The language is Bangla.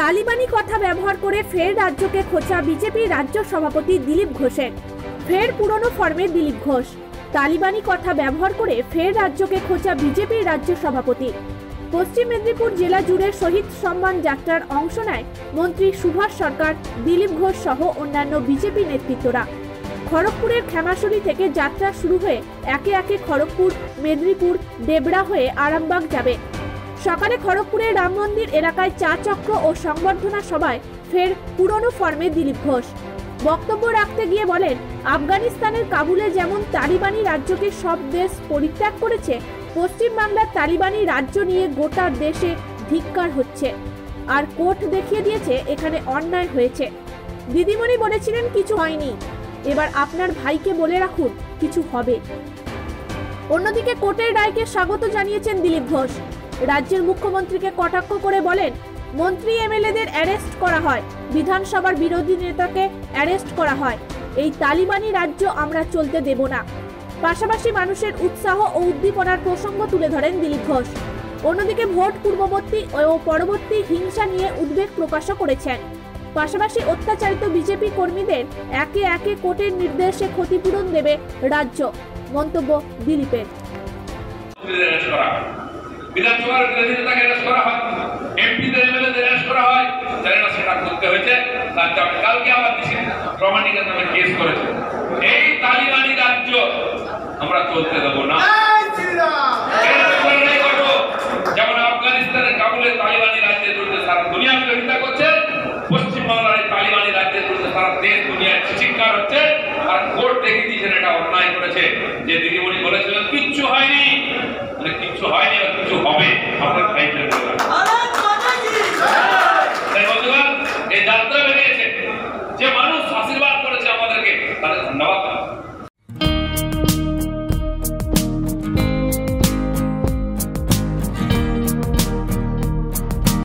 তালিবানি কথা ব্যবহার করে ফের রাজ্যকে খোঁচা বিজেপি রাজ্য সভাপতি দিলীপ ঘোষের। ফের পুরনো ফর্মে দিলীপ ঘোষ। তালিবানি কথা ব্যবহার করে ফের রাজ্যকে খোঁচা বিজেপির রাজ্য সভাপতি। পশ্চিম মেদিনীপুর জেলা জুড়ে শহীদ সম্মান যাত্রার অংশ নেয় মন্ত্রী সুভাষ সরকার, দিলীপ ঘোষ সহ অন্যান্য বিজেপি নেতৃত্বরা। খড়গপুরের খেমাশুলি থেকে যাত্রা শুরু হয়ে একে একে খড়গপুর, মেদিনীপুর ডেবরা হয়ে আরামবাগ যাবে। সকালে খড়গপুরের রাম মন্দির এলাকায় চা চক্র ও সংবর্ধনা সভায় ফের পুরনো ফর্মে দিলীপ ঘোষ। বক্তব্য রাখতে গিয়ে বলেন, আফগানিস্তানের কাবুলে যেমন তালিবানি রাজ্যকে সব দেশ পরিত্যাগ করেছে, পশ্চিমবাংলার তালিবানি রাজ্য নিয়ে গোটা দেশে ধিক্কার হচ্ছে। আর কোর্ট দেখিয়ে দিয়েছে, এখানে অন্যায় হয়েছে। দিদিমণি বলেছিলেন, কিছু হয়নি। এবার আপনার ভাইকে বলে রাখুন, কিছু হবে। অন্যদিকে কোর্টের রায়কে স্বাগত জানিয়েছেন দিলীপ ঘোষ। রাজ্যের মুখ্যমন্ত্রীকে কটাক্ষ করে বলেন, মন্ত্রী এমএলএদের অ্যারেস্ট করা হয়, বিধানসভার বিরোধী নেতাকে অ্যারেস্ট করা হয়। এই তালিবানি রাজ্য আমরা চলতে দেব না। পাশাপাশি মানুষের উৎসাহ ও উদ্দীপনার প্রসঙ্গ তুলে ধরেন দিলীপ ঘোষ। অন্যদিকে ভোট পূর্ববর্তী ও পরবর্তী হিংসা নিয়ে উদ্বেগ প্রকাশও করেছেন। পাশাপাশি অত্যাচারিত বিজেপি কর্মীদের একে একে কোর্টের নির্দেশে ক্ষতিপূরণ দেবে রাজ্য। মন্তব্য দিলীপের। বিধানসভার বিরোধী নেতাকে অ্যারেস্ট করা হয় এমপিদের এমএলএদের অ্যারেস্ট করা হয় জানি না সেটা করতে হয়েছে। তার জন্য কালকে আমার দিছি, প্রমাণিকের নামে কেস করেছে। এই তালিবানি রাজ্য আমরা চলতে দেবো না। যেমন আফগানিস্তানের কাবুলে তালিবানি রাজ্যের বিরুদ্ধে সারা দুনিয়া বিরোধিতা করছে, পশ্চিমবাংলার এই তালিবানি রাজ্যের বিরুদ্ধে সারা দেশ দুনিয়ায় চিৎকার হচ্ছে, আর কোর্ট দেখে দিয়েছেন এটা অন্যায় করেছে। যে দিদিমণি বলেছিলেন, কিচ্ছু হয়নি। কিছু হয়নি আর কিছু হবে আপনার দায়িত্ব এই যাত্রা যে মানুষ আশীর্বাদ করেছে আমাদেরকে তাদের ধন্যবাদ